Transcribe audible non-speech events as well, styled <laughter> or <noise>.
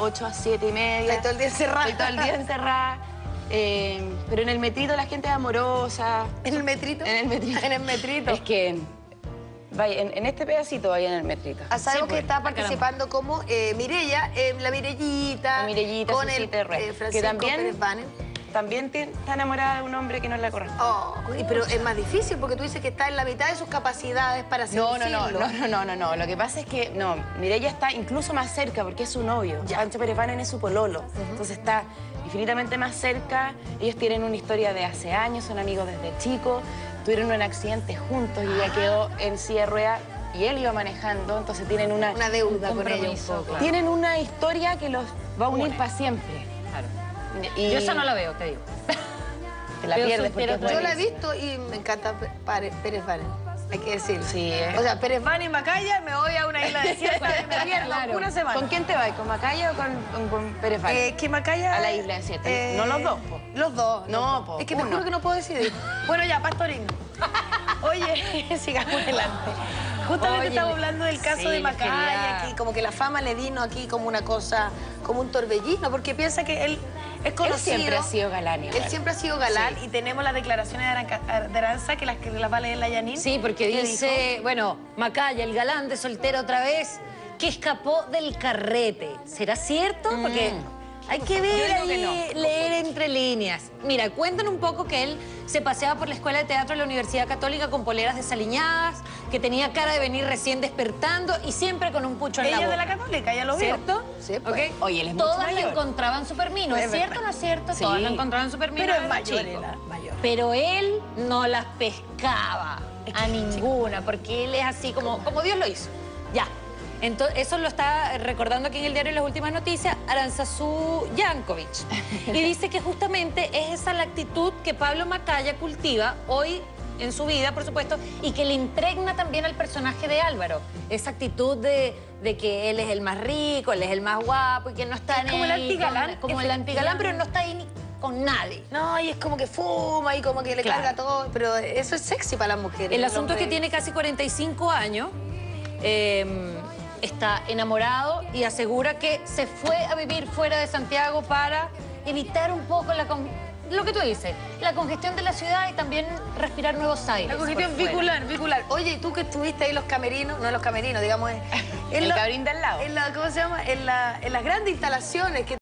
8 a 7 y media. Estoy todo el día encerrada. Estoy todo el día encerrada. Eh, pero en el metrito la gente es amorosa. ¿En el metrito? En el metrito. En el metrito. Es que, vaya, en, en este pedacito vaya en el metrito. Ah, sabemos Sí, que pues, está caramba. participando como eh, Mirella, eh, la Mirellita. La Mirellita, con el Susita Herrera, eh, que Francisco también- Pérez. También está enamorada de un hombre que no la corresponde. Oh, pero es más difícil porque tú dices que está en la mitad de sus capacidades para No, no, no, seducirlo. no, no, no, no, no. Lo que pasa es que, no, Mireya está incluso más cerca porque es su novio. Pancho Pérez Banen es su pololo. Entonces está infinitamente más cerca. Ellos tienen una historia de hace años, son amigos desde chicos. Tuvieron un accidente juntos y Ah. ella quedó en silla de ruedas y él iba manejando. Entonces tienen una, Una deuda con un compromiso, poco. claro. tienen una historia que los va a unir para siempre. Claro. Y Yo esa no la veo, te digo. te la pierdes porque es Yo la he visto y me encanta Pérez Banen. Hay que decirlo. Sí, ¿eh? O sea, Pérez Banen y Macaya, me voy a una isla <laughs> desierta y me pierdo Claro. una semana. ¿Con quién te vas? ¿Con Macaya o con, con- con Pérez Banen? Eh, que Macaya... A la isla desierta. No los dos, po. Los dos. No, dos. po, Es que te uno. juro que no puedo decidir. bueno, ya, Pastorino. <laughs> Oye, <laughs> sigamos adelante. Justamente Oye, estamos hablando del caso sí, de Macaya, aquí, como que la fama le vino aquí como una cosa, como un torbellino, porque piensa que él es conocido. Él siempre ha sido galán igual. Él siempre ha sido galán Sí. y tenemos las declaraciones de Aranza que las, que las va a leer la Yanin. Sí, porque ¿Qué dice, bueno, Macaya, el galán de soltero otra vez, que escapó del carrete. ¿Será cierto? Porque hay que ver digo que ahí, leer entre líneas. Mira, cuentan un poco que él se paseaba por la Escuela de Teatro de la Universidad Católica con poleras desaliñadas, que tenía cara de venir recién despertando y siempre con un pucho en Ella la es de boca. la Católica, ya lo veo. ¿Cierto? Sí, pues. ¿Ok? Oye, él es mucho Todas la mayor. encontraban súper mino. Es ¿Es cierto o no es cierto? Sí. Todas la encontraban súper mino. Pero es mayor, era mayor. Pero él no las pescaba a ninguna, porque él es así como, como Dios lo hizo. Ya. Entonces, eso lo está recordando aquí en el diario las últimas noticias Aranzazú Yankovic. <laughs> Y dice que justamente es esa la actitud que Pablo Macaya cultiva hoy en su vida, por supuesto, y que le impregna también al personaje de Álvaro. Esa actitud de, de que él es el más rico, él es el más guapo y que él no está Es ni como el antigalán, Como el antigalán, pero no está ahí ni con nadie. No, y es como que fuma y como que le Claro. carga todo, pero eso es sexy para las mujeres. El asunto es que tiene casi 45 años, eh, está enamorado y asegura que se fue a vivir fuera de Santiago para evitar un poco la con- lo que tú dices, la congestión de la ciudad y también respirar nuevos aires. La congestión bicular, bicular. Oye, ¿y tú que estuviste ahí los camerinos, no en los camerinos, digamos, en, <laughs> en El la- cabrín de al lado. En la, ¿Cómo se llama? En, la, en las grandes instalaciones que